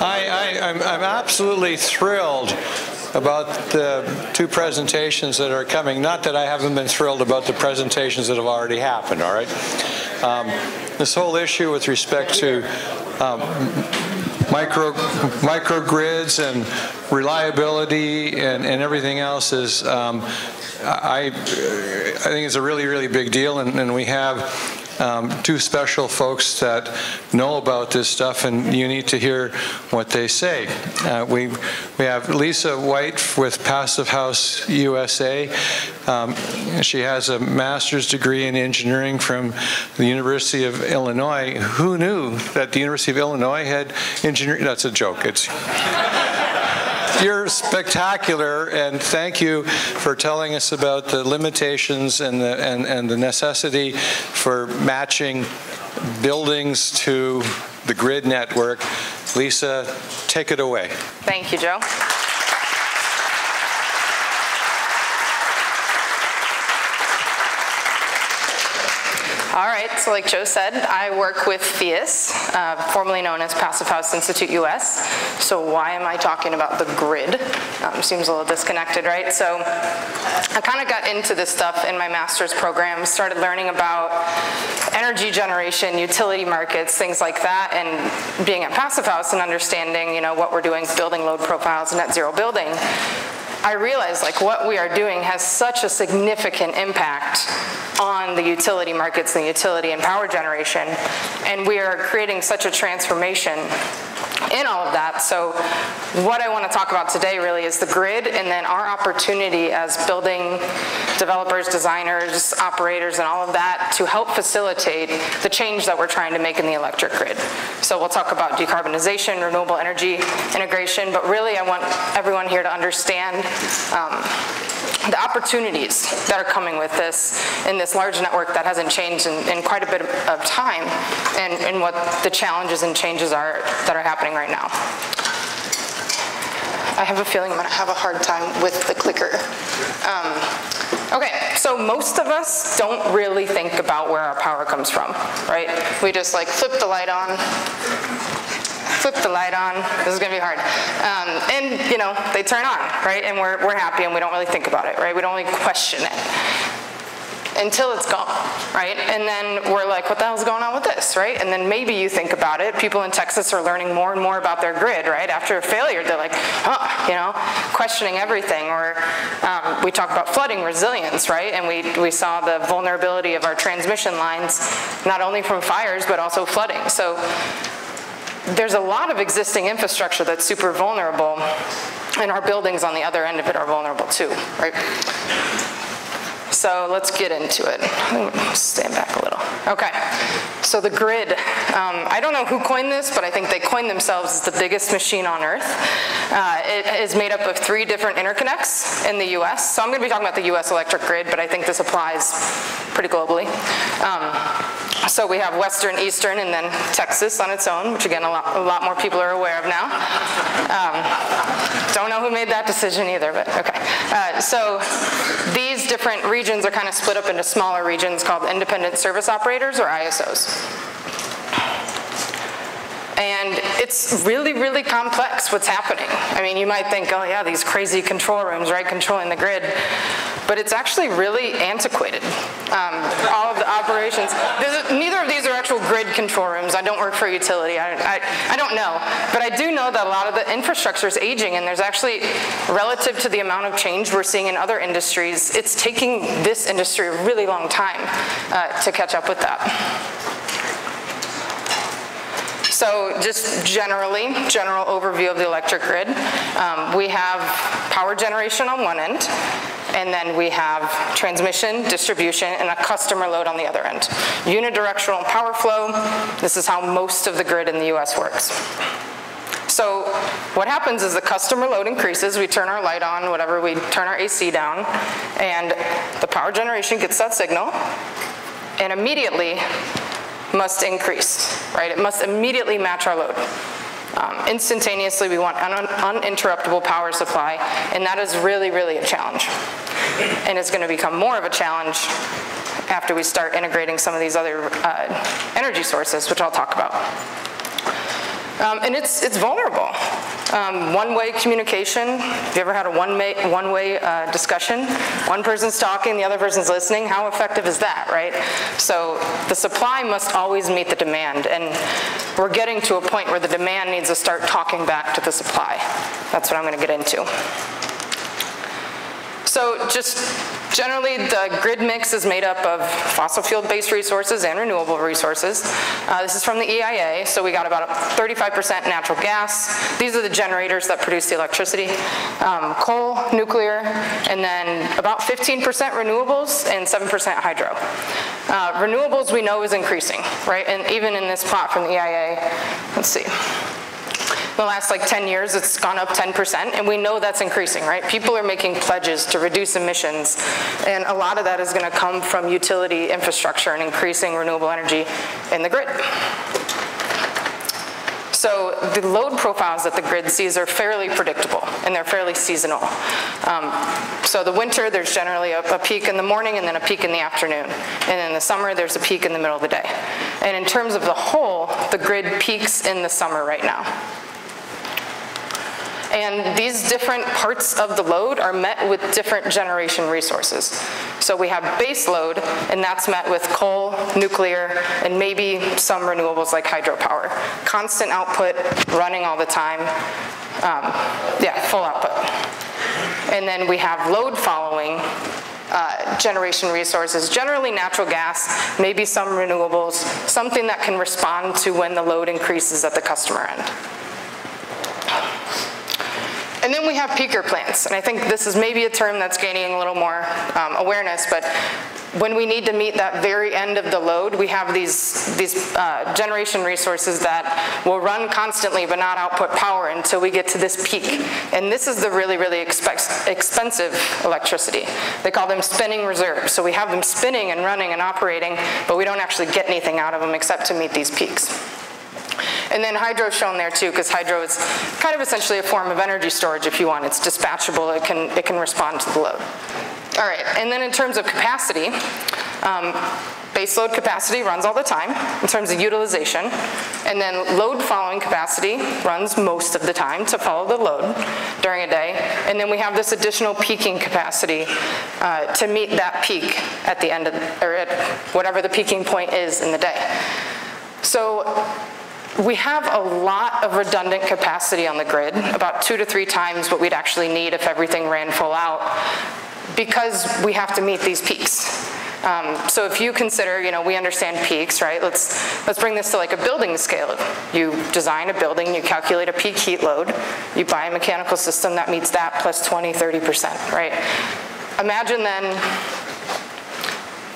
I, I, I'm, I'm absolutely thrilled about the two presentations that are coming. Not that I haven't been thrilled about the presentations that have already happened, all right? Um, this whole issue with respect to um, micro microgrids and reliability and, and everything else is um, I, I think it's a really, really big deal, and, and we have um, two special folks that know about this stuff, and you need to hear what they say. Uh, we, we have Lisa White with Passive House USA. Um, she has a master's degree in engineering from the University of Illinois. Who knew that the University of Illinois had engineering? That's a joke. It's you're spectacular, and thank you for telling us about the limitations and the, and, and the necessity for matching buildings to the grid network. Lisa, take it away. Thank you, Joe. All right, so like Joe said, I work with Phius, uh, formerly known as Passive House Institute US. So why am I talking about the grid? Um, seems a little disconnected, right? So I kind of got into this stuff in my master's program, started learning about energy generation, utility markets, things like that, and being at Passive House and understanding, you know, what we're doing, building load profiles, and net zero building. I realized like what we are doing has such a significant impact on the utility markets and the utility and power generation. And we are creating such a transformation in all of that. So what I want to talk about today really is the grid and then our opportunity as building developers, designers, operators, and all of that to help facilitate the change that we're trying to make in the electric grid. So we'll talk about decarbonization, renewable energy integration, but really I want everyone here to understand um, the opportunities that are coming with this in this large network that hasn't changed in, in quite a bit of time and, and what the challenges and changes are that are happening right now. I have a feeling I'm going to have a hard time with the clicker. Um, okay, so most of us don't really think about where our power comes from, right? We just like flip the light on, flip the light on. This is going to be hard. Um, and, you know, they turn on, right? And we're, we're happy and we don't really think about it, right? We don't really question it until it's gone, right? And then we're like, what the hell's going on with this, right? And then maybe you think about it. People in Texas are learning more and more about their grid, right? After a failure, they're like, huh, you know, questioning everything. Or um, we talk about flooding resilience, right? And we, we saw the vulnerability of our transmission lines, not only from fires, but also flooding. So there's a lot of existing infrastructure that's super vulnerable, and our buildings on the other end of it are vulnerable too, right? So let's get into it. Stand back a little. Okay, so the grid. Um, I don't know who coined this, but I think they coined themselves as the biggest machine on earth. Uh, it is made up of three different interconnects in the US. So I'm going to be talking about the US electric grid, but I think this applies pretty globally. Um, so we have Western, Eastern, and then Texas on its own, which again a lot, a lot more people are aware of now. Um, don't know who made that decision either, but okay. Uh, so these different regions are kind of split up into smaller regions called independent service operators or ISOs. And it's really, really complex what's happening. I mean, you might think, oh yeah, these crazy control rooms, right, controlling the grid. But it's actually really antiquated. Um, all of the operations. Is, neither of these are actual grid control rooms. I don't work for a utility. I, I, I don't know. But I do know that a lot of the infrastructure is aging, and there's actually, relative to the amount of change we're seeing in other industries, it's taking this industry a really long time uh, to catch up with that. So just generally, general overview of the electric grid. Um, we have power generation on one end, and then we have transmission, distribution, and a customer load on the other end. Unidirectional power flow, this is how most of the grid in the US works. So what happens is the customer load increases, we turn our light on, whatever, we turn our AC down, and the power generation gets that signal, and immediately must increase, right? It must immediately match our load. Um, instantaneously, we want an un uninterruptible power supply, and that is really, really a challenge. And it's going to become more of a challenge after we start integrating some of these other uh, energy sources, which I'll talk about. Um, and it's, it's vulnerable. Um, one-way communication, have you ever had a one-way one -way, uh, discussion? One person's talking, the other person's listening, how effective is that, right? So the supply must always meet the demand, and we're getting to a point where the demand needs to start talking back to the supply. That's what I'm gonna get into. So just generally, the grid mix is made up of fossil fuel-based resources and renewable resources. Uh, this is from the EIA, so we got about 35% natural gas. These are the generators that produce the electricity. Um, coal, nuclear, and then about 15% renewables and 7% hydro. Uh, renewables we know is increasing, right? And even in this plot from the EIA, let's see the last like 10 years, it's gone up 10%, and we know that's increasing, right? People are making pledges to reduce emissions, and a lot of that is gonna come from utility infrastructure and increasing renewable energy in the grid. So the load profiles that the grid sees are fairly predictable and they're fairly seasonal. Um, so the winter, there's generally a, a, peak in the morning and then a peak in the afternoon. And in the summer, there's a peak in the middle of the day. And in terms of the whole, the grid peaks in the summer right now. And these different parts of the load are met with different generation resources. So we have base load, and that's met with coal, nuclear, and maybe some renewables like hydropower. Constant output, running all the time. Um, yeah, full output. And then we have load following uh, generation resources, generally natural gas, maybe some renewables, something that can respond to when the load increases at the customer end. And then we have peaker plants, and I think this is maybe a term that's gaining a little more um, awareness, but when we need to meet that very end of the load, we have these, these uh, generation resources that will run constantly but not output power until we get to this peak. And this is the really, really expensive electricity. They call them spinning reserves. So we have them spinning and running and operating, but we don't actually get anything out of them except to meet these peaks. And then hydro is shown there too, because hydro is kind of essentially a form of energy storage if you want. It's dispatchable, it can, it can respond to the load. All right, and then in terms of capacity, um, baseload capacity runs all the time in terms of utilization, and then load following capacity runs most of the time to follow the load during a day, and then we have this additional peaking capacity uh, to meet that peak at the end of, or at whatever the peaking point is in the day. So we have a lot of redundant capacity on the grid, about two to three times what we'd actually need if everything ran full out, because we have to meet these peaks. Um, so if you consider, you know, we understand peaks, right? Let's let's bring this to like a building scale. You design a building, you calculate a peak heat load, you buy a mechanical system that meets that plus 20, 30%, right? Imagine then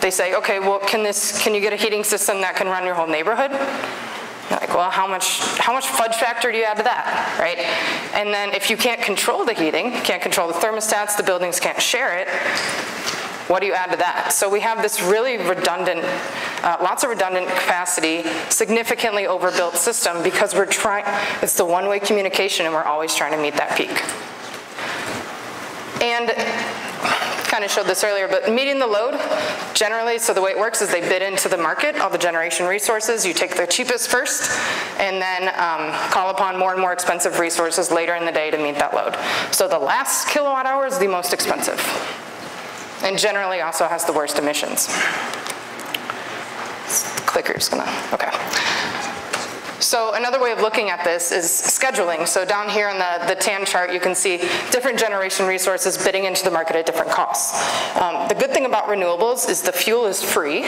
they say, okay, well, can this, can you get a heating system that can run your whole neighborhood? Well, how much, how much fudge factor do you add to that, right? And then if you can't control the heating, can't control the thermostats, the buildings can't share it, what do you add to that? So we have this really redundant, uh, lots of redundant capacity, significantly overbuilt system because we're trying, it's the one-way communication and we're always trying to meet that peak. And kind of showed this earlier, but meeting the load, generally, so the way it works is they bid into the market, all the generation resources, you take the cheapest first, and then um, call upon more and more expensive resources later in the day to meet that load. So the last kilowatt hour is the most expensive, and generally also has the worst emissions. clicker's gonna, okay. So another way of looking at this is scheduling. So down here in the, the tan chart, you can see different generation resources bidding into the market at different costs. Um, the good thing about renewables is the fuel is free,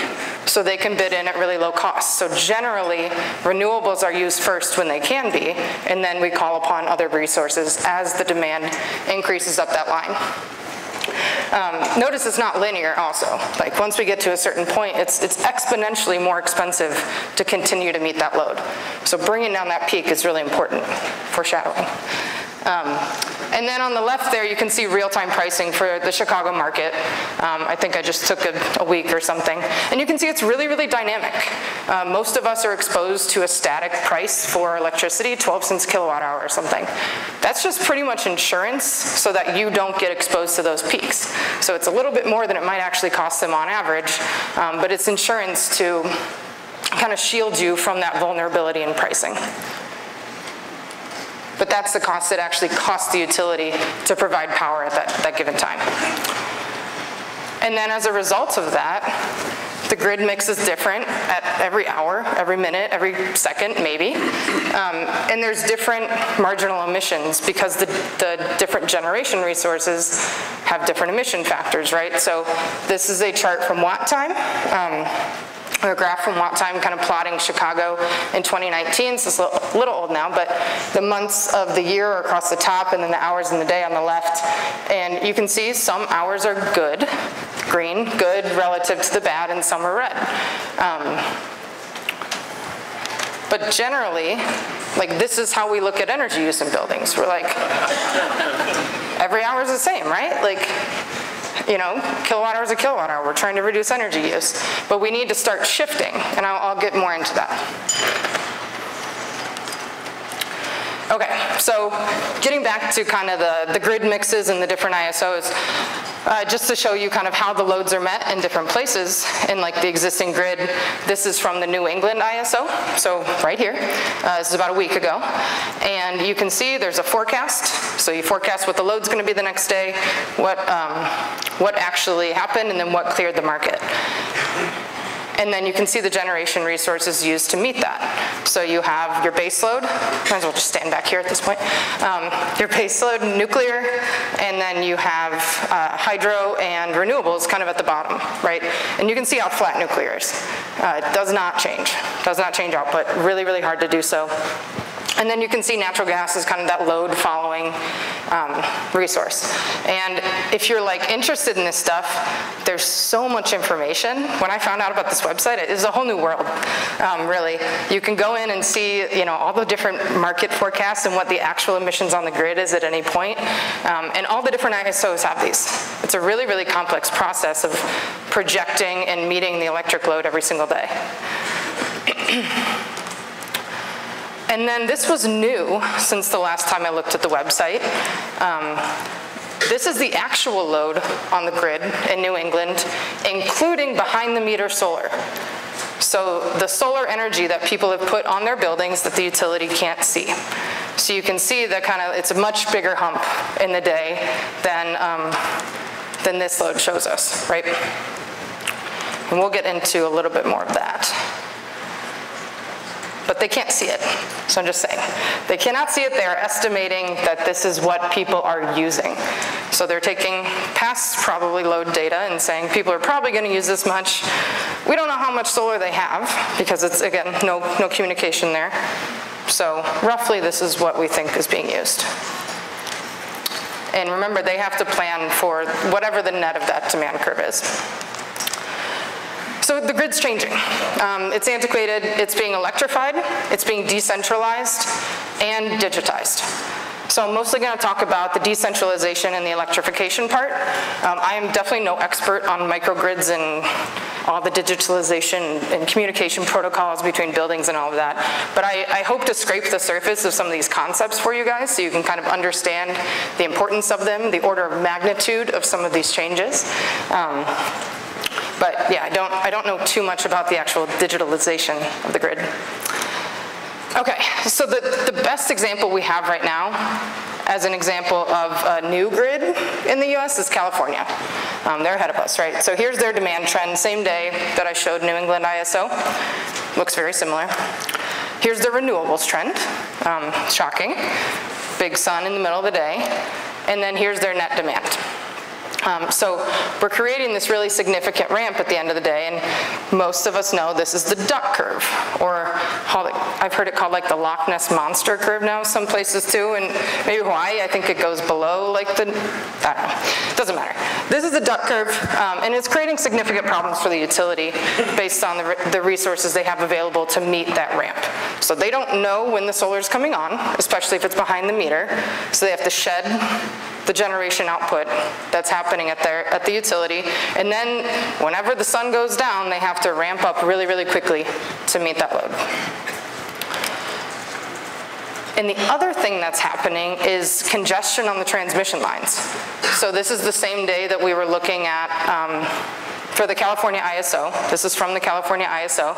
so they can bid in at really low costs. So generally, renewables are used first when they can be, and then we call upon other resources as the demand increases up that line. Um, notice it's not linear also. Like once we get to a certain point, it's, it's exponentially more expensive to continue to meet that load. So bringing down that peak is really important, foreshadowing. Um, and then on the left there, you can see real-time pricing for the Chicago market. Um, I think I just took a, a, week or something. And you can see it's really, really dynamic. Uh, most of us are exposed to a static price for electricity, 12 cents kilowatt hour or something. That's just pretty much insurance so that you don't get exposed to those peaks. So it's a little bit more than it might actually cost them on average, um, but it's insurance to kind of shield you from that vulnerability in pricing. But that's the cost that actually costs the utility to provide power at that, that given time. And then as a result of that, the grid mix is different at every hour, every minute, every second, maybe. Um, and there's different marginal emissions because the, the different generation resources have different emission factors, right? So this is a chart from Watt time. Um, a graph from Watt Time kind of plotting Chicago in 2019, so it's a little old now, but the months of the year are across the top and then the hours in the day on the left. And you can see some hours are good, green, good relative to the bad, and some are red. Um, but generally, like this is how we look at energy use in buildings. We're like, every hour is the same, right? Like you know, kilowatt hour is a kilowatt hour. We're trying to reduce energy use. But we need to start shifting, and I'll, I'll get more into that. Okay, so getting back to kind of the, the grid mixes and the different ISOs, uh, just to show you kind of how the loads are met in different places in like the existing grid. This is from the New England ISO, so right here. Uh, this is about a week ago. And you can see there's a forecast. So you forecast what the load's gonna be the next day, what, um, what actually happened, and then what cleared the market. And then you can see the generation resources used to meet that. So you have your baseload, might as well just stand back here at this point, um, your baseload, nuclear, and then you have uh, hydro and renewables kind of at the bottom, right? And you can see how flat nuclear is. Uh, it does not change, does not change output, really, really hard to do so. And then you can see natural gas is kind of that load following um, resource. And if you're like interested in this stuff, there's so much information. When I found out about this website, it is a whole new world, um, really. You can go in and see, you know, all the different market forecasts and what the actual emissions on the grid is at any point. Um, and all the different ISOs have these. It's a really, really complex process of projecting and meeting the electric load every single day. And then this was new since the last time I looked at the website. Um, this is the actual load on the grid in New England, including behind the meter solar. So the solar energy that people have put on their buildings that the utility can't see. So you can see that kind of, it's a much bigger hump in the day than, um, than this load shows us, right? And we'll get into a little bit more of that but they can't see it. So I'm just saying. They cannot see it. They are estimating that this is what people are using. So they're taking past probably load data and saying people are probably going to use this much. We don't know how much solar they have because it's, again, no, no communication there. So roughly this is what we think is being used. And remember, they have to plan for whatever the net of that demand curve is. So the grid's changing. Um, it's antiquated, it's being electrified, it's being decentralized, and digitized. So I'm mostly going to talk about the decentralization and the electrification part. Um, I am definitely no expert on microgrids and all the digitalization and communication protocols between buildings and all of that. But I, I, hope to scrape the surface of some of these concepts for you guys so you can kind of understand the importance of them, the order of magnitude of some of these changes. Um, but yeah, I don't, I don't know too much about the actual digitalization of the grid. Okay, so the, the best example we have right now as an example of a new grid in the US is California. Um, they're ahead of us, right? So here's their demand trend, same day that I showed New England ISO. Looks very similar. Here's the renewables trend, um, shocking. Big sun in the middle of the day. And then here's their net demand. Um, so we're creating this really significant ramp at the end of the day, and most of us know this is the duck curve, or I've heard it called like the Loch Ness Monster curve now some places too, and maybe Hawaii, I think it goes below like the, I don't know, doesn't matter. This is the duck curve, um, and it's creating significant problems for the utility based on the, the resources they have available to meet that ramp. So they don't know when the solar is coming on, especially if it's behind the meter, so they have to shed the generation output that's happening at, their, at the utility. And then whenever the sun goes down, they have to ramp up really, really quickly to meet that load. And the other thing that's happening is congestion on the transmission lines. So this is the same day that we were looking at um, for the California ISO. This is from the California ISO.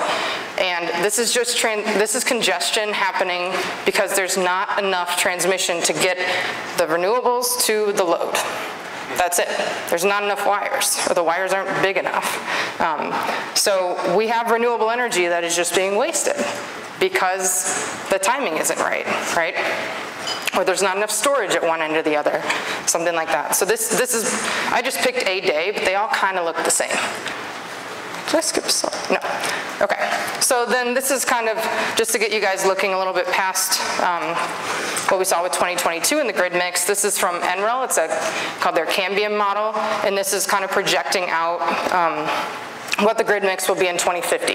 And this is just, this is congestion happening because there's not enough transmission to get the renewables to the load. That's it. There's not enough wires, or the wires aren't big enough. Um, so we have renewable energy that is just being wasted because the timing isn't right, right? Or there's not enough storage at one end or the other, something like that. So this, this is, I just picked a day, but they all kind of look the same. Did I skip? No. Okay. So then this is kind of just to get you guys looking a little bit past um, what we saw with 2022 in the grid mix. This is from NREL. It's a, called their Cambium model, and this is kind of projecting out um, what the grid mix will be in 2050.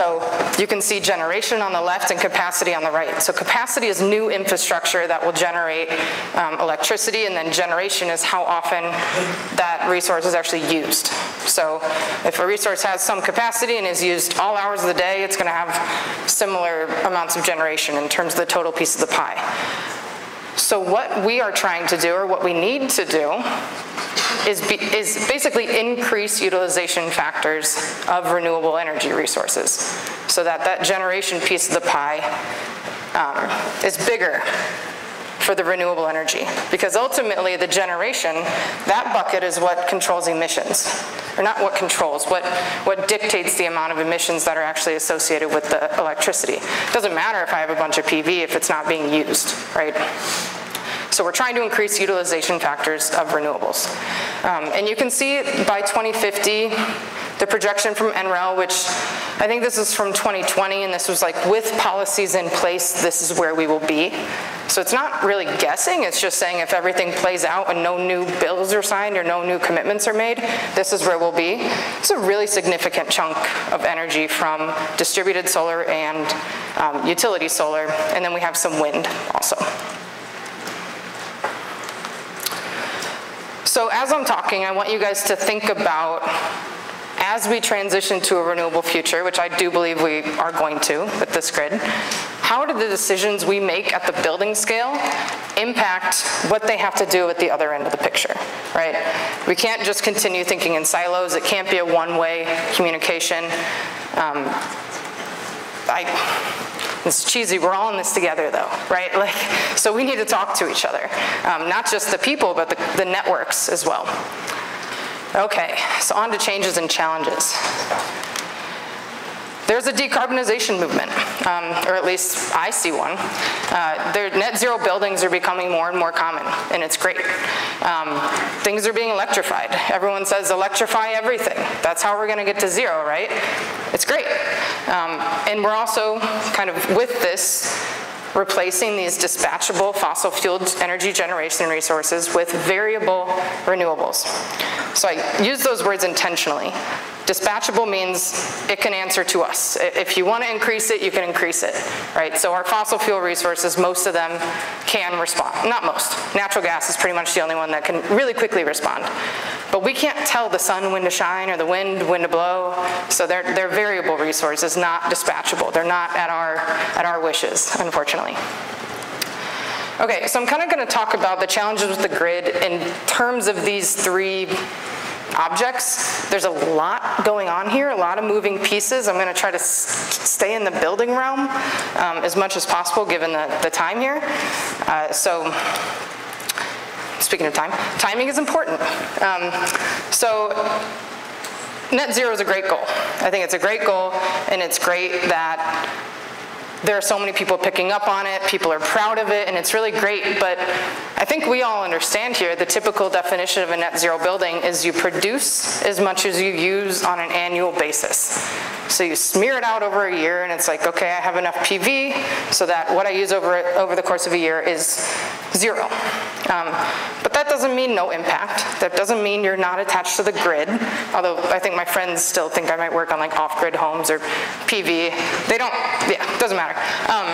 So you can see generation on the left and capacity on the right. So capacity is new infrastructure that will generate um, electricity, and then generation is how often that resource is actually used. So if a resource has some capacity and is used all hours of the day, it's going to have similar amounts of generation in terms of the total piece of the pie. So what we are trying to do, or what we need to do, is, be, is basically increase utilization factors of renewable energy resources so that that generation piece of the pie um, is bigger for the renewable energy. Because ultimately the generation, that bucket is what controls emissions. Or not what controls, what, what dictates the amount of emissions that are actually associated with the electricity. It doesn't matter if I have a bunch of PV if it's not being used, right? So we're trying to increase utilization factors of renewables. Um, and you can see by 2050, the projection from NREL, which I think this is from 2020, and this was like with policies in place, this is where we will be. So it's not really guessing, it's just saying if everything plays out and no new bills are signed or no new commitments are made, this is where we'll be. It's a really significant chunk of energy from distributed solar and um, utility solar, and then we have some wind also. So as I'm talking, I want you guys to think about as we transition to a renewable future, which I do believe we are going to with this grid, how do the decisions we make at the building scale impact what they have to do at the other end of the picture, right? We can't just continue thinking in silos. It can't be a one-way communication. Um, I, it's cheesy, we're all in this together though, right? Like, so we need to talk to each other. Um, not just the people, but the, the networks as well. Okay, so on to changes and challenges. There's a decarbonization movement, um, or at least I see one. Uh, net zero buildings are becoming more and more common, and it's great. Um, things are being electrified. Everyone says electrify everything. That's how we're going to get to zero, right? It's great. Um, and we're also kind of with this replacing these dispatchable fossil fueled energy generation resources with variable renewables. So I use those words intentionally. Dispatchable means it can answer to us. If you want to increase it, you can increase it, right? So our fossil fuel resources, most of them can respond. Not most. Natural gas is pretty much the only one that can really quickly respond. But we can't tell the sun when to shine or the wind when to blow, so they're, they're variable resources, not dispatchable. They're not at our, at our wishes, unfortunately. Okay, so I'm kind of going to talk about the challenges with the grid in terms of these three objects. There's a lot going on here, a lot of moving pieces. I'm going to try to stay in the building realm um, as much as possible given the, the time here. Uh, so speaking of time, timing is important. Um, so net zero is a great goal. I think it's a great goal, and it's great that there are so many people picking up on it, people are proud of it, and it's really great, but I think we all understand here the typical definition of a net zero building is you produce as much as you use on an annual basis. So you smear it out over a year and it's like, okay, I have enough PV so that what I use over, over the course of a year is zero. Um, but that doesn't mean no impact. That doesn't mean you're not attached to the grid, although I think my friends still think I might work on like off-grid homes or PV. They don't, yeah, doesn't matter. Um,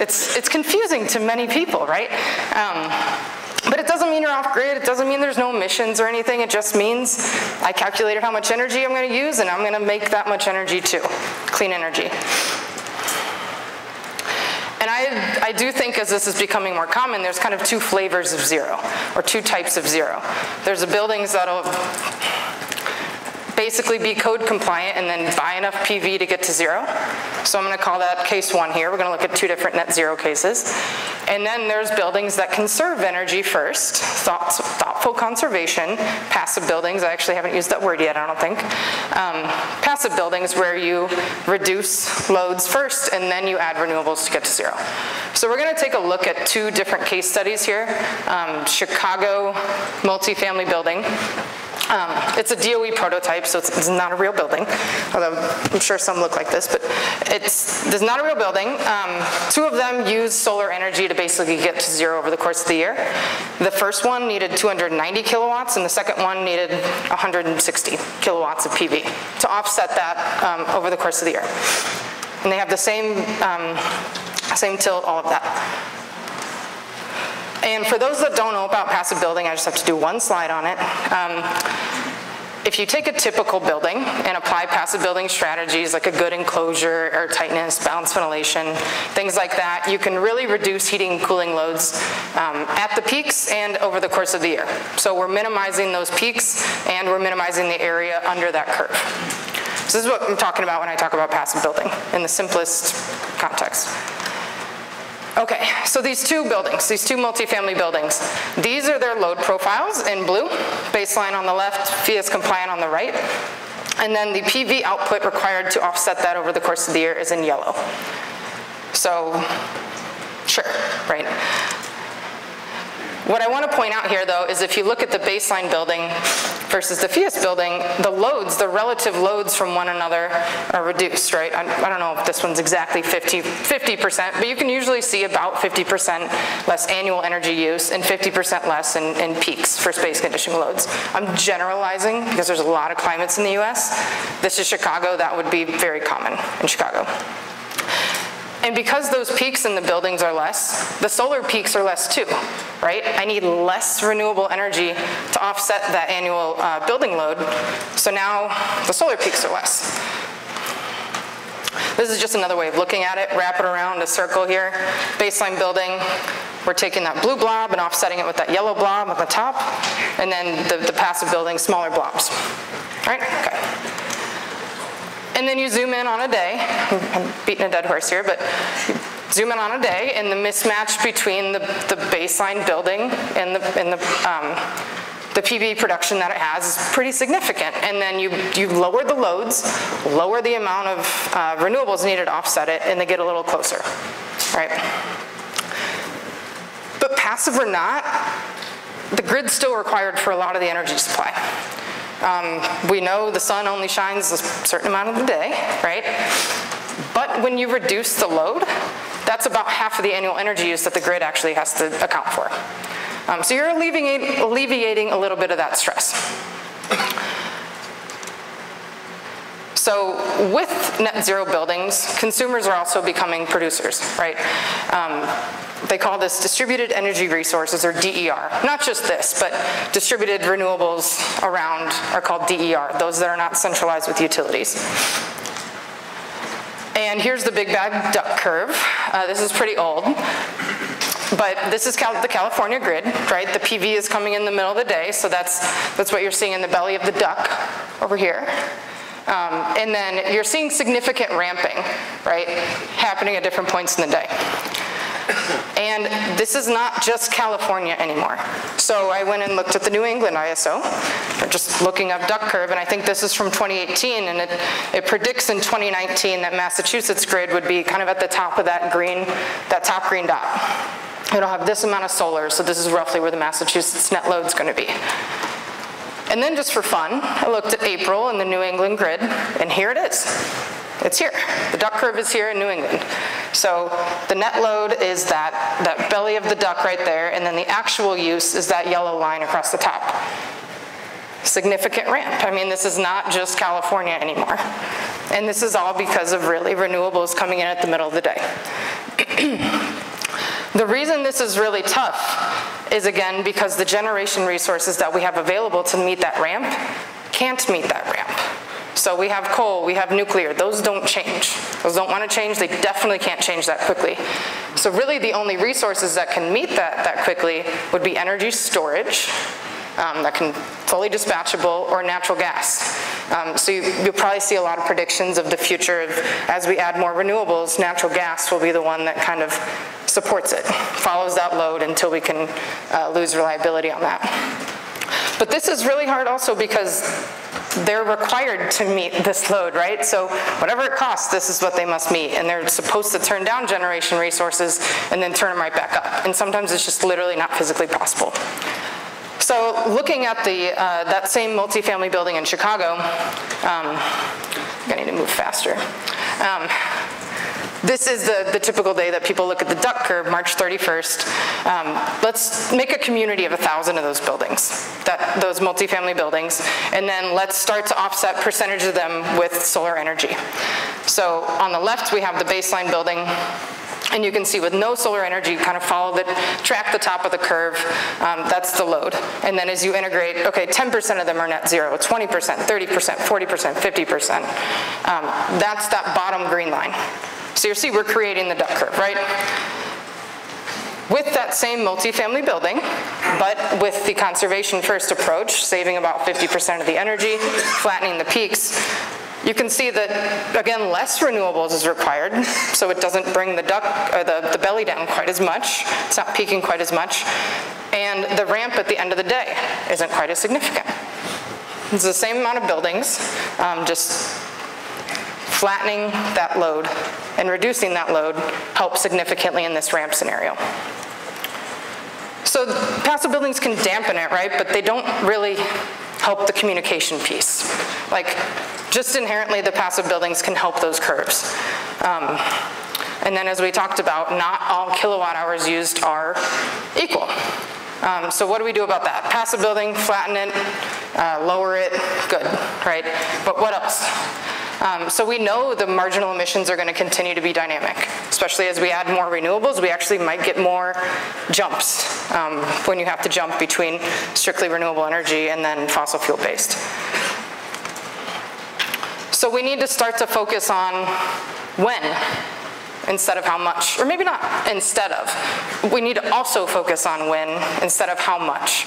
it's, it's confusing to many people, right? Um, but it doesn't mean you're off grid, it doesn't mean there's no emissions or anything, it just means I calculated how much energy I'm gonna use and I'm gonna make that much energy too, clean energy. And I, I do think as this is becoming more common, there's kind of two flavors of zero, or two types of zero. There's the buildings that'll basically be code compliant and then buy enough PV to get to zero. So I'm gonna call that case one here. We're gonna look at two different net zero cases. And then there's buildings that conserve energy first, thoughts, thoughtful conservation, passive buildings, I actually haven't used that word yet, I don't think. Um, passive buildings where you reduce loads first and then you add renewables to get to zero. So we're gonna take a look at two different case studies here. Um, Chicago multifamily building um, it's a DOE prototype, so it's, it's, not a real building, although I'm sure some look like this, but it's, it's not a real building. Um, two of them use solar energy to basically get to zero over the course of the year. The first one needed 290 kilowatts, and the second one needed 160 kilowatts of PV to offset that um, over the course of the year. And they have the same, um, same tilt, all of that. And for those that don't know about passive building, I just have to do one slide on it. Um, if you take a typical building and apply passive building strategies like a good enclosure, air tightness, balanced ventilation, things like that, you can really reduce heating and cooling loads um, at the peaks and over the course of the year. So we're minimizing those peaks and we're minimizing the area under that curve. So this is what I'm talking about when I talk about passive building in the simplest context. Okay, so these two buildings, these two multifamily buildings, these are their load profiles in blue, baseline on the left, Phius compliant on the right, and then the PV output required to offset that over the course of the year is in yellow. So, sure, right? What I want to point out here, though, is if you look at the baseline building versus the Phius building, the loads, the relative loads from one another are reduced, right? I, I don't know if this one's exactly 50, 50%, but you can usually see about 50% less annual energy use and 50% less in, in peaks for space conditioning loads. I'm generalizing because there's a lot of climates in the US. This is Chicago, that would be very common in Chicago. And because those peaks in the buildings are less, the solar peaks are less too, right? I need less renewable energy to offset that annual uh, building load, so now the solar peaks are less. This is just another way of looking at it. Wrap it around a circle here. Baseline building, we're taking that blue blob and offsetting it with that yellow blob at the top, and then the, the passive building, smaller blobs. Right, okay. And then you zoom in on a day. I'm beating a dead horse here, but zoom in on a day, and the mismatch between the, the baseline building and the, and the um, the PV production that it has is pretty significant. And then you, you lower the loads, lower the amount of uh, renewables needed to offset it, and they get a little closer, right? But passive or not, the grid's still required for a lot of the energy supply. Um, we know the sun only shines a certain amount of the day, right? But when you reduce the load, that's about half of the annual energy use that the grid actually has to account for. Um, so you're alleviating, alleviating a little bit of that stress. So with net zero buildings, consumers are also becoming producers, right? Um, they call this distributed energy resources or DER. Not just this, but distributed renewables around are called DER, those that are not centralized with utilities. And here's the big bad duck curve. Uh, this is pretty old. But this is Cal the California grid, right? The PV is coming in the middle of the day, so that's, that's what you're seeing in the belly of the duck over here. Um, and then you're seeing significant ramping, right, happening at different points in the day. And this is not just California anymore. So I went and looked at the New England ISO, just looking up duck curve, and I think this is from 2018, and it, it predicts in 2019 that Massachusetts grid would be kind of at the top of that green, that top green dot. It'll have this amount of solar, so this is roughly where the Massachusetts net load is going to be. And then just for fun, I looked at April in the New England grid, and here it is. It's here. The duck curve is here in New England. So the net load is that, that belly of the duck right there, and then the actual use is that yellow line across the top. Significant ramp. I mean, this is not just California anymore. And this is all because of really renewables coming in at the middle of the day. The reason this is really tough is again because the generation resources that we have available to meet that ramp can't meet that ramp. So we have coal, we have nuclear, those don't change. Those don't want to change, they definitely can't change that quickly. So really the only resources that can meet that that quickly would be energy storage, um, that can fully dispatchable, or natural gas. Um, so you, you'll probably see a lot of predictions of the future of as we add more renewables, natural gas will be the one that kind of supports it, follows that load until we can uh, lose reliability on that. But this is really hard also because they're required to meet this load, right? So whatever it costs, this is what they must meet. And they're supposed to turn down generation resources and then turn them right back up. And sometimes it's just literally not physically possible. So looking at the, uh, that same multifamily building in Chicago, um, I need to move faster. Um, this is the, the typical day that people look at the duck curve, March 31st. Um, let's make a community of a thousand of those buildings, that, those multifamily buildings, and then let's start to offset percentage of them with solar energy. So on the left, we have the baseline building, and you can see with no solar energy, kind of follow the, track the top of the curve, um, that's the load. And then as you integrate, okay, 10% of them are net zero, 20%, 30%, 40%, 50%. Um, that's that bottom green line. So you see we're creating the duck curve, right? With that same multifamily building, but with the conservation first approach, saving about 50% of the energy, flattening the peaks, you can see that, again, less renewables is required, so it doesn't bring the duck or the, the belly down quite as much. It's not peaking quite as much. And the ramp at the end of the day isn't quite as significant. It's the same amount of buildings, um, just flattening that load and reducing that load helps significantly in this ramp scenario. So passive buildings can dampen it, right? But they don't really help the communication piece. Like, just inherently, the passive buildings can help those curves. Um, and then as we talked about, not all kilowatt hours used are equal. Um, so what do we do about that? Passive building, flatten it, uh, lower it, good, right? But what else? Um, so we know the marginal emissions are going to continue to be dynamic, especially as we add more renewables. We actually might get more jumps um, when you have to jump between strictly renewable energy and then fossil fuel based. So we need to start to focus on when instead of how much, or maybe not instead of. We need to also focus on when instead of how much.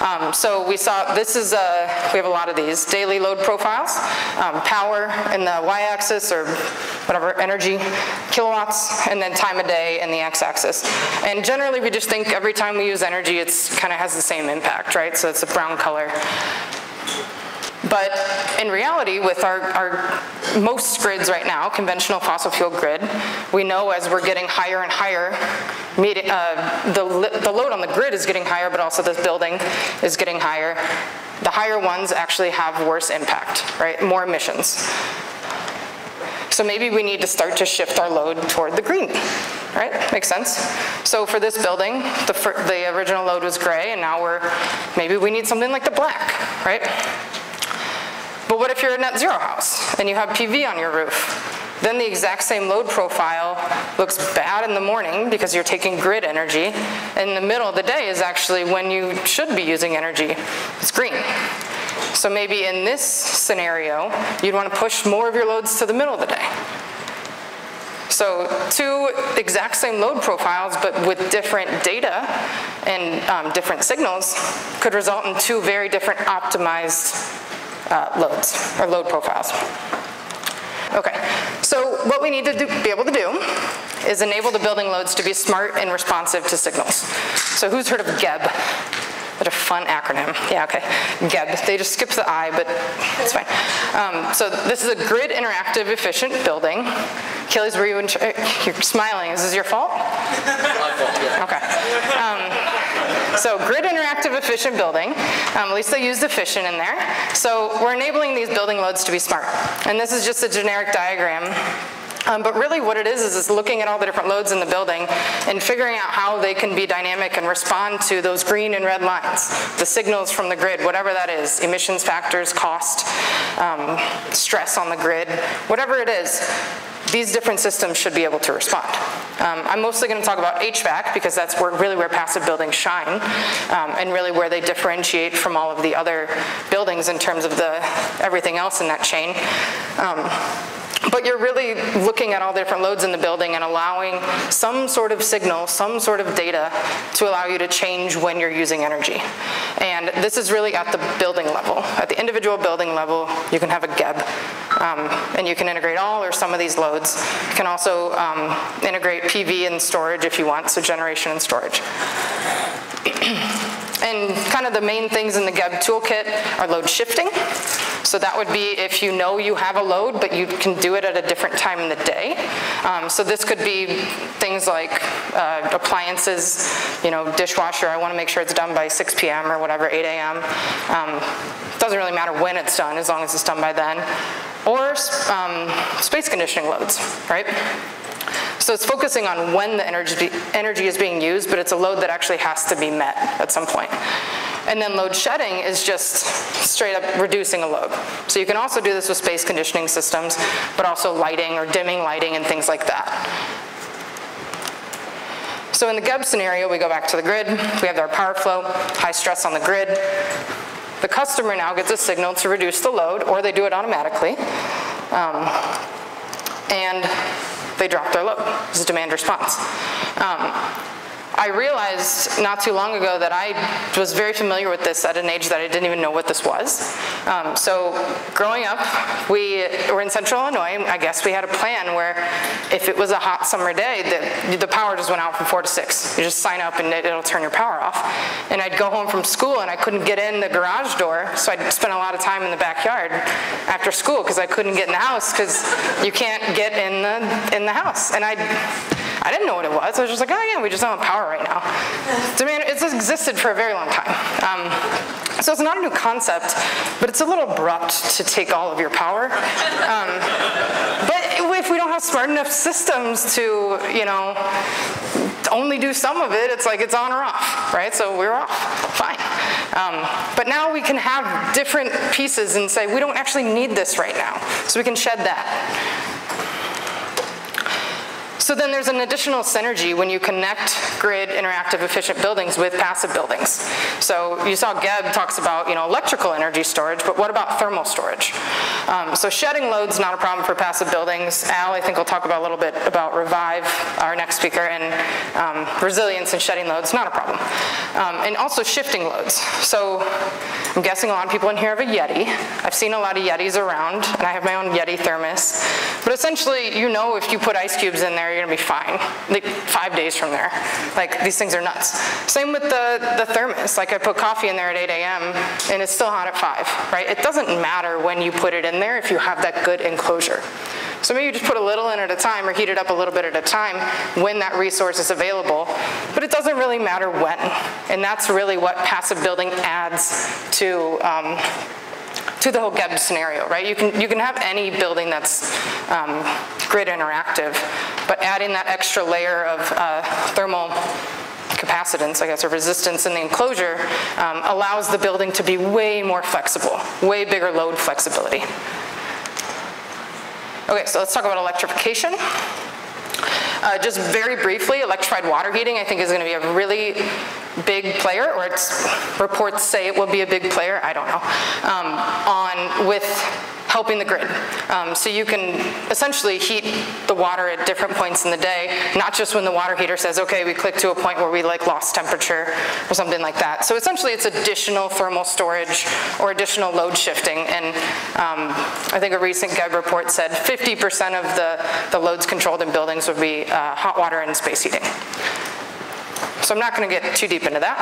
Um, so we saw, this is, a, we have a lot of these, daily load profiles, um, power in the y-axis or whatever, energy, kilowatts, and then time of day in the x-axis. And generally we just think every time we use energy, it's kind of has the same impact, right? So it's a brown color. But in reality, with our, our, most grids right now, conventional fossil fuel grid, we know as we're getting higher and higher, uh, the, the load on the grid is getting higher, but also this building is getting higher. The higher ones actually have worse impact, right? More emissions. So maybe we need to start to shift our load toward the green, right? Makes sense. So for this building, the, the original load was gray, and now we're, maybe we need something like the black, right? But what if you're a net zero house and you have PV on your roof? Then the exact same load profile looks bad in the morning because you're taking grid energy. In the middle of the day is actually when you should be using energy. It's green. So maybe in this scenario, you'd want to push more of your loads to the middle of the day. So two exact same load profiles, but with different data and um, different signals, could result in two very different optimized uh, loads or load profiles. Okay, so what we need to do, be able to do is enable the building loads to be smart and responsive to signals. So who's heard of GEB? What a fun acronym. Yeah, okay. GEB. They just skipped the I, but it's fine. Um, so this is a grid interactive efficient building. Kelly's, were you in, you're smiling. Is this your fault? My fault, yeah. Okay. Um, so grid interactive efficient building. Um, at least they used efficient in there. So we're enabling these building loads to be smart. And this is just a generic diagram um, but really what it is, is it's looking at all the different loads in the building and figuring out how they can be dynamic and respond to those green and red lines, the signals from the grid, whatever that is, emissions factors, cost, um, stress on the grid, whatever it is, these different systems should be able to respond. Um, I'm mostly going to talk about HVAC because that's where, really where passive buildings shine um, and really where they differentiate from all of the other buildings in terms of the everything else in that chain. Um, but you're really looking at all the different loads in the building and allowing some sort of signal, some sort of data to allow you to change when you're using energy. And this is really at the building level. At the individual building level, you can have a GEB, um, and you can integrate all or some of these loads. You can also um, integrate PV and storage if you want, so generation and storage. And kind of the main things in the GEB toolkit are load shifting. So that would be if you know you have a load, but you can do it at a different time in the day. Um, so this could be things like uh, appliances, you know, dishwasher, I want to make sure it's done by 6 p.m. or whatever, 8 a.m. Um, doesn't really matter when it's done, as long as it's done by then. Or um, space conditioning loads, right? So it's focusing on when the energy, energy is being used, but it's a load that actually has to be met at some point. And then load shedding is just straight up reducing a load. So you can also do this with space conditioning systems, but also lighting or dimming lighting and things like that. So in the GEB scenario, we go back to the grid. We have our power flow, high stress on the grid. The customer now gets a signal to reduce the load, or they do it automatically. Um, and they drop their load. This is demand response. Um, I realized not too long ago that I was very familiar with this at an age that I didn't even know what this was. Um, so growing up, we were in central Illinois. I guess we had a plan where if it was a hot summer day, the, the power just went out from four to six. You just sign up and it, it'll turn your power off. And I'd go home from school and I couldn't get in the garage door, so I'd spend a lot of time in the backyard after school because I couldn't get in the house because you can't get in the, in the house. And I'd I didn't know what it was. I was just like, oh yeah, we just don't have power right now. Demand, it's existed for a very long time. Um, so it's not a new concept, but it's a little abrupt to take all of your power. Um, but if we don't have smart enough systems to, you know, only do some of it, it's like it's on or off, right? So we're off, fine. Um, but now we can have different pieces and say, we don't actually need this right now. So we can shed that. So then there's an additional synergy when you connect grid interactive efficient buildings with passive buildings. So you saw Geb talks about you know electrical energy storage, but what about thermal storage? Um, so shedding loads not a problem for passive buildings. Al, I think we'll talk about a little bit about Revive, our next speaker, and um, resilience and shedding loads, not a problem. Um, and also shifting loads. So I'm guessing a lot of people in here have a Yeti. I've seen a lot of Yetis around, and I have my own Yeti thermos. But essentially, you know if you put ice cubes in there, you're gonna be fine. Like five days from there. Like these things are nuts. Same with the, the thermos. Like I put coffee in there at 8 a.m. and it's still hot at 5, right? It doesn't matter when you put it in there if you have that good enclosure. So maybe you just put a little in at a time or heat it up a little bit at a time when that resource is available. But it doesn't really matter when. And that's really what passive building adds to um, to the whole GEB scenario, right? You can, you can have any building that's um, grid interactive, but adding that extra layer of uh, thermal capacitance, I guess, or resistance in the enclosure um, allows the building to be way more flexible, way bigger load flexibility. Okay, so let's talk about electrification. Uh, just very briefly, electrified water heating I think is going to be a really big player, or it's reports say it will be a big player, I don't know, um, on with helping the grid. Um, so you can essentially heat the water at different points in the day, not just when the water heater says, okay, we click to a point where we like lost temperature or something like that. So essentially it's additional thermal storage or additional load shifting. And um, I think a recent GEB report said 50% of the, the loads controlled in buildings would be uh, hot water and space heating. So I'm not gonna get too deep into that.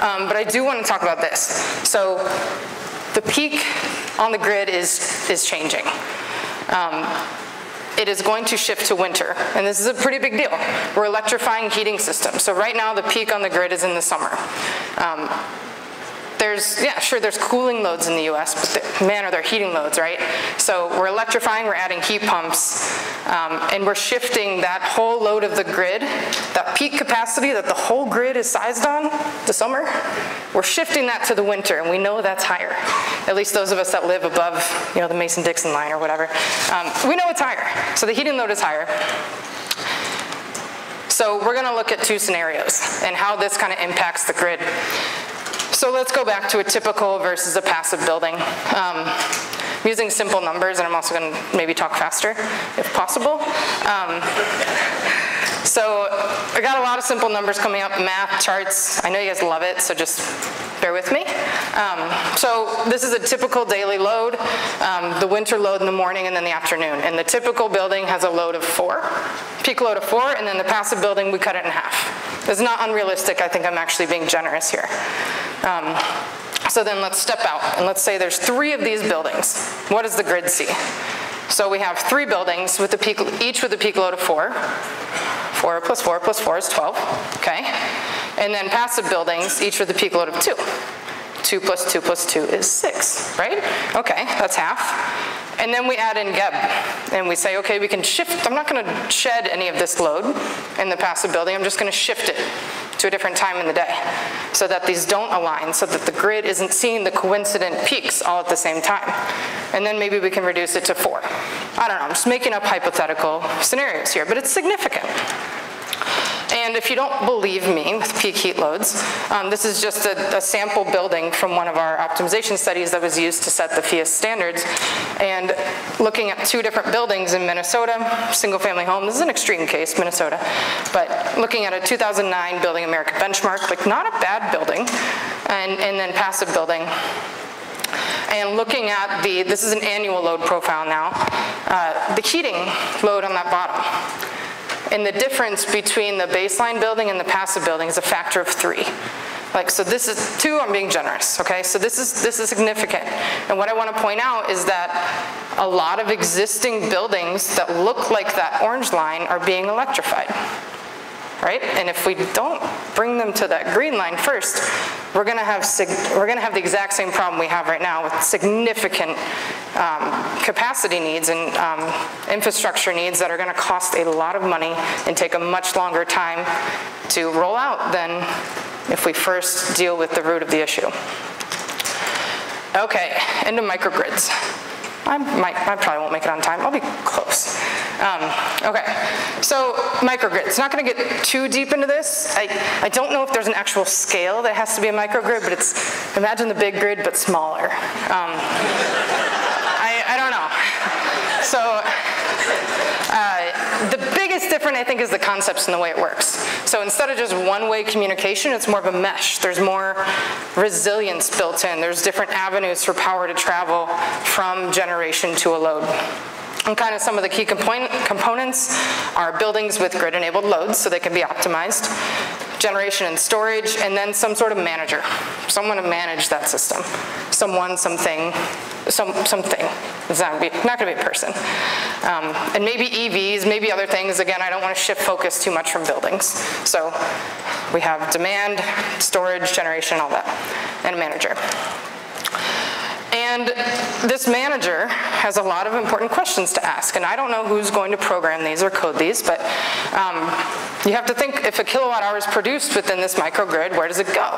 Um, but I do want to talk about this. So the peak on the grid is, is changing. Um, it is going to shift to winter, and this is a pretty big deal. We're electrifying heating systems. So right now the peak on the grid is in the summer. Um, there's, yeah, sure, there's cooling loads in the US, but man, are there heating loads, right? So we're electrifying, we're adding heat pumps, um, and we're shifting that whole load of the grid, that peak capacity that the whole grid is sized on, the summer, we're shifting that to the winter, and we know that's higher. At least those of us that live above, you know, the Mason-Dixon line or whatever. Um, we know it's higher, so the heating load is higher. So we're gonna look at two scenarios and how this kind of impacts the grid. So let's go back to a typical versus a passive building. Um, I'm using simple numbers, and I'm also going to maybe talk faster, if possible. Um, so I got a lot of simple numbers coming up, math, charts. I know you guys love it, so just bear with me. Um, so this is a typical daily load, um, the winter load in the morning and then the afternoon. And the typical building has a load of four, peak load of four, and then the passive building, we cut it in half. It's not unrealistic. I think I'm actually being generous here. Um, so then let's step out, and let's say there's three of these buildings. What does the grid see? So we have three buildings with peak, each with a peak load of four. 4 plus 4 plus 4 is 12, okay? And then passive buildings, each with a peak load of 2. 2 plus 2 plus 2 is 6, right? Okay, that's half. And then we add in Geb, and we say, okay, we can shift, I'm not gonna shed any of this load in the passive building, I'm just gonna shift it to a different time in the day so that these don't align, so that the grid isn't seeing the coincident peaks all at the same time. And then maybe we can reduce it to four. I don't know, I'm just making up hypothetical scenarios here, but it's significant. And if you don't believe me with peak heat loads, um, this is just a, a, sample building from one of our optimization studies that was used to set the Phius standards. And looking at two different buildings in Minnesota, single family home, this is an extreme case, Minnesota, but looking at a 2009 Building America benchmark, like not a bad building, and, and then passive building, and looking at the, this is an annual load profile now, uh, the heating load on that bottom. And the difference between the baseline building and the passive building is a factor of three. Like, so this is, two, I'm being generous, okay? So this is, this is significant. And what I want to point out is that a lot of existing buildings that look like that orange line are being electrified right? And if we don't bring them to that green line first, we're going to have we're going to have the exact same problem we have right now with significant um, capacity needs and um, infrastructure needs that are going to cost a lot of money and take a much longer time to roll out than if we first deal with the root of the issue. Okay, into microgrids. I might, I probably won't make it on time. I'll be close. Um, okay, so microgrid. It's not going to get too deep into this. I, I don't know if there's an actual scale that has to be a microgrid, but it's imagine the big grid but smaller. Um, I, I don't know. So uh, the biggest difference, I think, is the concepts and the way it works. So instead of just one-way communication, it's more of a mesh. There's more resilience built in. There's different avenues for power to travel from generation to a load. And kind of some of the key component, components are buildings with grid-enabled loads, so they can be optimized, generation and storage, and then some sort of manager, someone to manage that system, someone, something, some, something. It's not gonna be, not gonna be a person. Um, and maybe EVs, maybe other things. Again, I don't want to shift focus too much from buildings. So we have demand, storage, generation, all that, and a manager. And this manager has a lot of important questions to ask. And I don't know who's going to program these or code these, but um, you have to think if a kilowatt hour is produced within this microgrid, where does it go?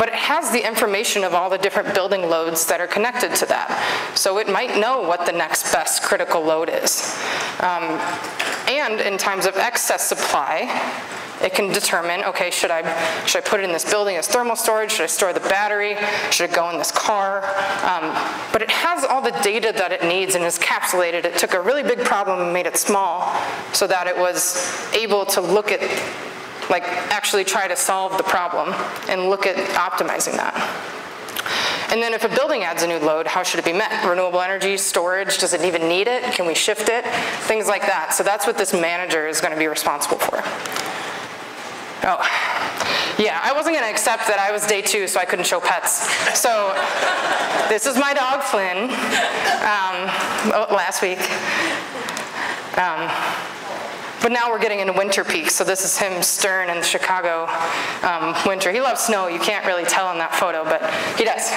But it has the information of all the different building loads that are connected to that. So it might know what the next best critical load is. Um, and in times of excess supply, it can determine, okay, should I, should I put it in this building as thermal storage? Should I store the battery? Should it go in this car? Um, but it has all the data that it needs and is capsulated. It took a really big problem and made it small so that it was able to look at, like actually try to solve the problem and look at optimizing that. And then if a building adds a new load, how should it be met? Renewable energy, storage, does it even need it? Can we shift it? Things like that. So that's what this manager is going to be responsible for. Oh, yeah, I wasn't going to accept that I was day two, so I couldn't show pets. So this is my dog, Flynn, um, oh, last week. Um, but now we're getting into winter peak, so this is him stern in Chicago um, winter. He loves snow. You can't really tell in that photo, but he does.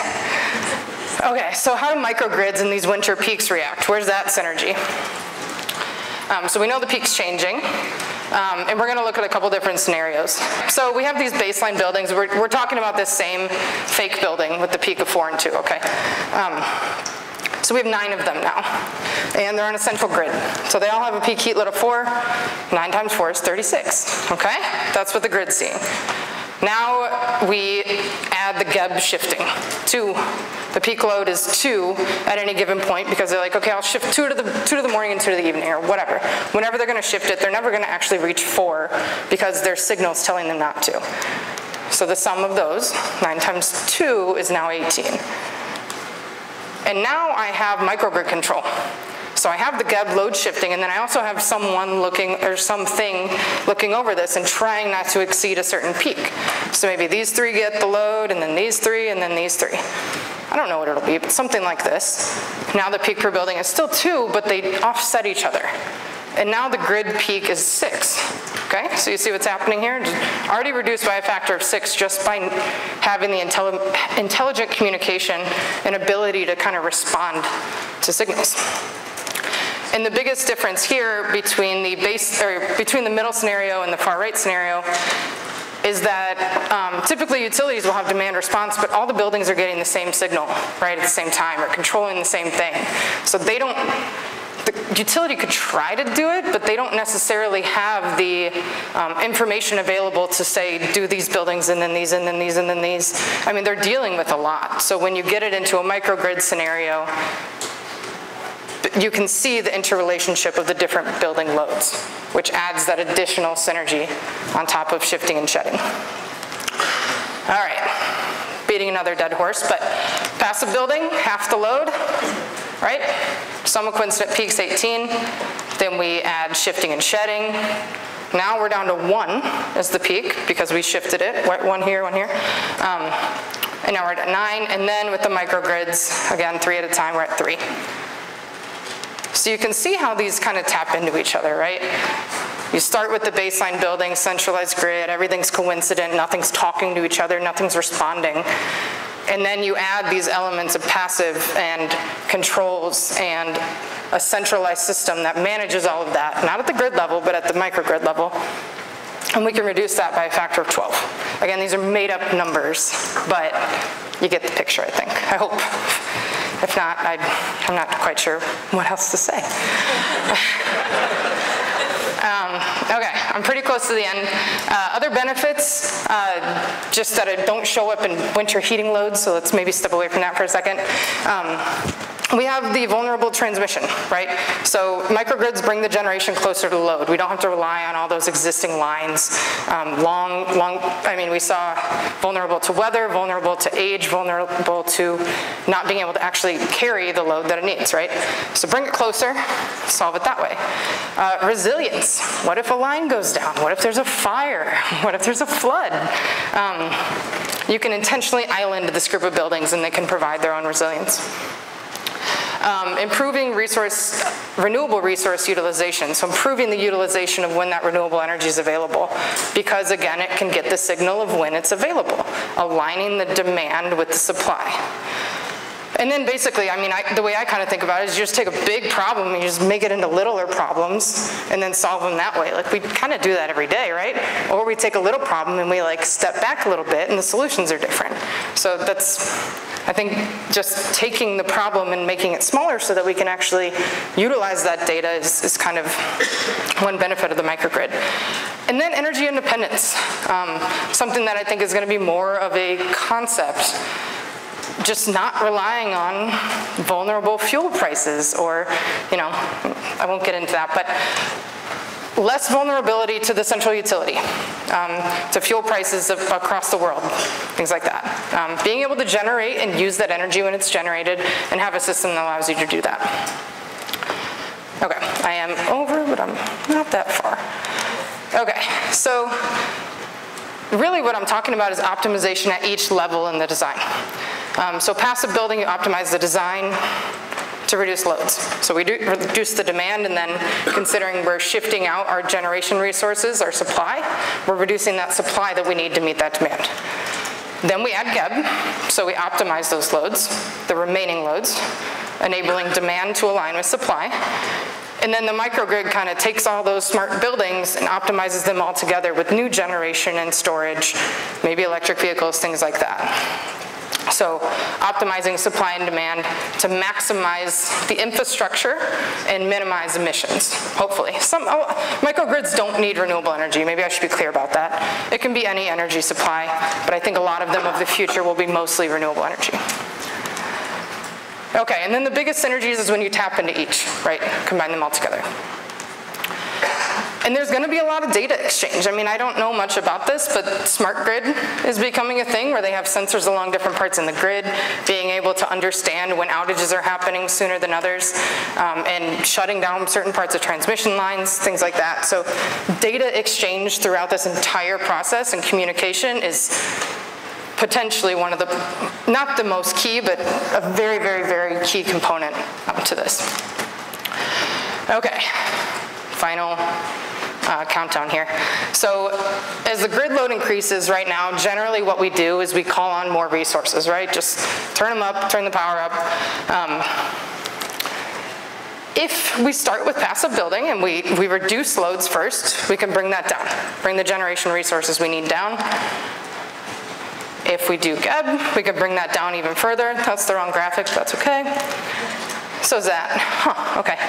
Okay, so how do microgrids in these winter peaks react? Where's that synergy? Um, so we know the peak's changing. Um, and we're going to look at a couple different scenarios. So we have these baseline buildings. We're, we're talking about this same fake building with the peak of 4 and 2, okay? Um, so we have nine of them now, and they're on a central grid. So they all have a peak heat load of 4. 9 times 4 is 36, okay? That's what the grid's seeing. Now we add the GEB shifting. Two, the peak load is two at any given point because they're like, okay, I'll shift two to the two to the morning and two to the evening or whatever. Whenever they're going to shift it, they're never going to actually reach four because their signal's telling them not to. So the sum of those, 9 times 2, is now 18. And now I have microgrid control. So I have the GEB load shifting, and then I also have someone looking, or something looking over this and trying not to exceed a certain peak. So maybe these three get the load, and then these three, and then these three. I don't know what it'll be, but something like this. Now the peak per building is still two, but they offset each other. And now the grid peak is six. Okay, so you see what's happening here? Already reduced by a factor of six just by having the intelli intelligent communication and ability to kind of respond to signals. And the biggest difference here between the base or between the middle scenario and the far right scenario is that um, typically utilities will have demand response, but all the buildings are getting the same signal, right, at the same time, or controlling the same thing. So they don't the utility could try to do it, but they don't necessarily have the um, information available to say, do these buildings and then these and then these and then these. I mean, they're dealing with a lot. So when you get it into a microgrid scenario, you can see the interrelationship of the different building loads, which adds that additional synergy on top of shifting and shedding. All right, beating another dead horse, but passive building, half the load, right? Of coincident peaks 18, then we add shifting and shedding. Now we're down to one as the peak because we shifted it, one here, one here. Um, and now we're at nine, and then with the microgrids, again, three at a time, we're at three. So you can see how these kind of tap into each other, right? You start with the baseline building, centralized grid, everything's coincident, nothing's talking to each other, nothing's responding. And then you add these elements of passive and controls and a centralized system that manages all of that, not at the grid level, but at the microgrid level. And we can reduce that by a factor of 12. Again, these are made up numbers, but you get the picture, I think. I hope. If not, I, am not quite sure what else to say. Um, Okay, I'm pretty close to the end. Uh, other benefits, uh, just that it don't show up in winter heating loads, so let's maybe step away from that for a second. Um, we have the vulnerable transmission, right? So microgrids bring the generation closer to load. We don't have to rely on all those existing lines. Um, long, long, I mean, we saw vulnerable to weather, vulnerable to age, vulnerable to not being able to actually carry the load that it needs, right? So bring it closer, solve it that way. Uh, resilience. What if a line goes down? What if there's a fire? What if there's a flood? Um, you can intentionally island this group of buildings and they can provide their own resilience. Um, improving resource, renewable resource utilization, so improving the utilization of when that renewable energy is available, because again, it can get the signal of when it's available, aligning the demand with the supply. And then basically, I mean, I, the way I kind of think about it is you just take a big problem and you just make it into littler problems and then solve them that way. Like we kind of do that every day, right? Or we take a little problem and we like step back a little bit and the solutions are different. So that's, I think just taking the problem and making it smaller so that we can actually utilize that data is, is kind of one benefit of the microgrid. And then energy independence, um, something that I think is going to be more of a concept just not relying on vulnerable fuel prices or, you know, I won't get into that, but less vulnerability to the central utility, um, to fuel prices of, across the world, things like that. Um, being able to generate and use that energy when it's generated and have a system that allows you to do that. Okay, I am over, but I'm not that far. Okay, so really what I'm talking about is optimization at each level in the design. Um, so passive building, you optimize the design to reduce loads. So we do reduce the demand and then considering we're shifting out our generation resources, our supply, we're reducing that supply that we need to meet that demand. Then we add GEB, so we optimize those loads, the remaining loads, enabling demand to align with supply. And then the microgrid kind of takes all those smart buildings and optimizes them all together with new generation and storage, maybe electric vehicles, things like that. So optimizing supply and demand to maximize the infrastructure and minimize emissions, hopefully. Some oh, microgrids don't need renewable energy. Maybe I should be clear about that. It can be any energy supply, but I think a lot of them of the future will be mostly renewable energy. Okay, and then the biggest synergies is when you tap into each, right? Combine them all together. And there's gonna be a lot of data exchange. I mean, I don't know much about this, but smart grid is becoming a thing where they have sensors along different parts in the grid, being able to understand when outages are happening sooner than others, um, and shutting down certain parts of transmission lines, things like that. So data exchange throughout this entire process and communication is potentially one of the, not the most key, but a very, very, very key component to this. Okay, final uh, countdown here. So as the grid load increases right now, generally what we do is we call on more resources, right? Just turn them up, turn the power up. Um, if we start with passive building and we, we reduce loads first, we can bring that down, bring the generation resources we need down. If we do GEB, we could bring that down even further. That's the wrong graphic, that's okay. So is that, huh, okay.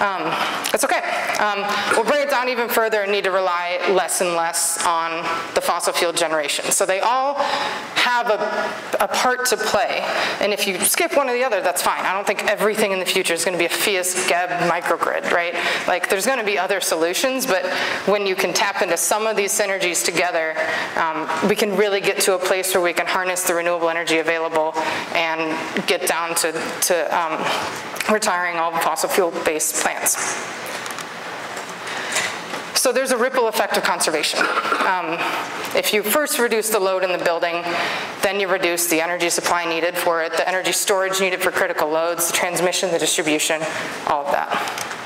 Um, that's okay. Um, we'll bring it down even further and need to rely less and less on the fossil fuel generation. So they all have a, a part to play. And if you skip one or the other, that's fine. I don't think everything in the future is going to be a Phius GEB microgrid, right? Like there's going to be other solutions, but when you can tap into some of these synergies together, um, we can really get to a place where we can harness the renewable energy available and get down to, to um, retiring all fossil fuel-based plants. So there's a ripple effect of conservation. Um, if you first reduce the load in the building, then you reduce the energy supply needed for it, the energy storage needed for critical loads, the transmission, the distribution, all of that.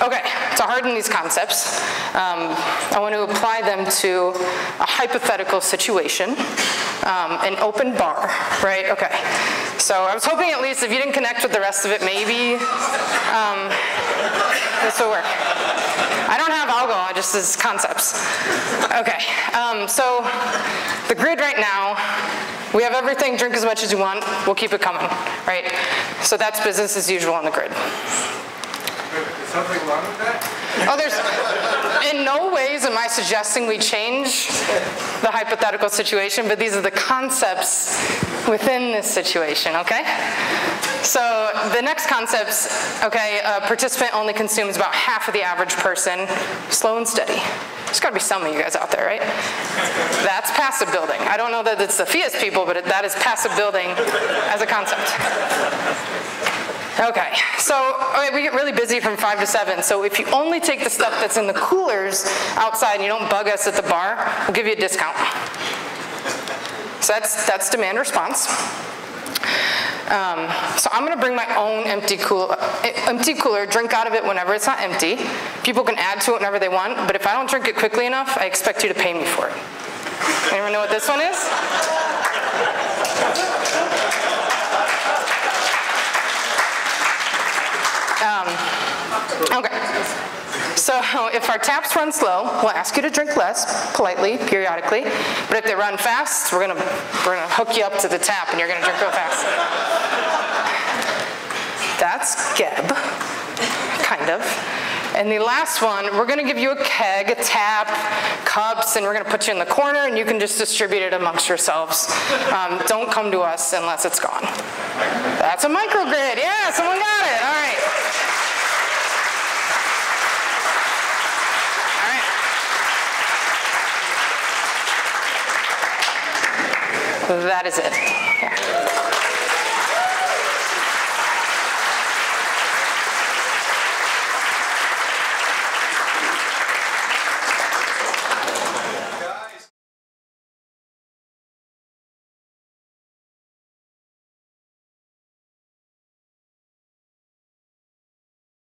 Okay, to harden these concepts, um, I want to apply them to a hypothetical situation, um, an open bar, right? Okay, so I was hoping at least if you didn't connect with the rest of it, maybe um, this will work. I don't have alcohol, just as concepts. Okay, um, so the grid right now, we have everything, drink as much as you want, we'll keep it coming, right? So that's business as usual on the grid something wrong with that? Oh, there's, in no ways am I suggesting we change the hypothetical situation, but these are the concepts within this situation, okay? So the next concepts, okay, a participant only consumes about half of the average person, slow and steady. There's got to be some of you guys out there, right? That's passive building. I don't know that it's the Phius people, but that is passive building as a concept. Okay, so okay, we get really busy from 5 to 7, so if you only take the stuff that's in the coolers outside and you don't bug us at the bar, we'll give you a discount. So that's, that's demand response. Um, so I'm gonna bring my own empty, cool, empty cooler, drink out of it whenever it's not empty. People can add to it whenever they want, but if I don't drink it quickly enough, I expect you to pay me for it. Anyone know what this one is? Um, okay. So if our taps run slow, we'll ask you to drink less, politely, periodically. But if they run fast, we're gonna, we're gonna hook you up to the tap and you're gonna drink real fast. That's GEB, kind of. And the last one, we're gonna give you a keg, a tap, cups, and we're gonna put you in the corner and you can just distribute it amongst yourselves. Um, don't come to us unless it's gone. That's a microgrid, yeah, someone got That is it.